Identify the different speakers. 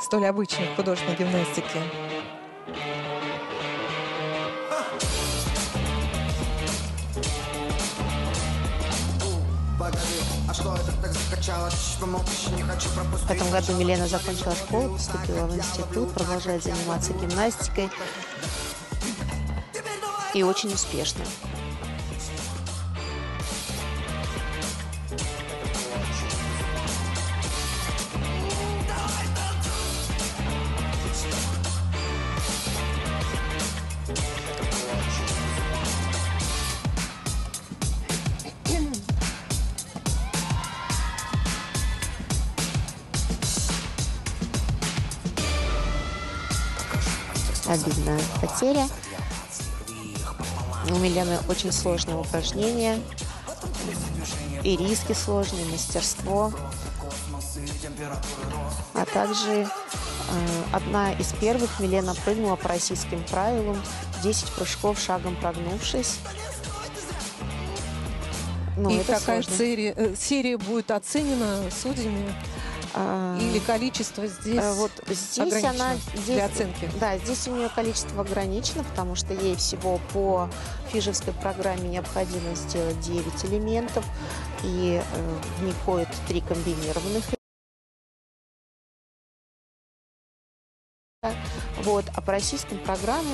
Speaker 1: столь обычной художественной гимнастики.
Speaker 2: В этом году Милена закончила школу, поступила в институт, продолжает заниматься гимнастикой. И очень успешно. Обидная потеря. У Милены очень сложное упражнение. И риски сложные, мастерство. А также э, одна из первых Милена прыгнула по российским правилам 10 прыжков шагом прогнувшись.
Speaker 1: Ну, и такая серия, э, серия будет оценена судьями или количество здесь
Speaker 2: э, вот здесь она
Speaker 1: здесь, для оценки?
Speaker 2: Да, здесь у нее количество ограничено, потому что ей всего по фижевской программе необходимо сделать 9 элементов, и э, в них входит 3 комбинированных Вот, а по российским программам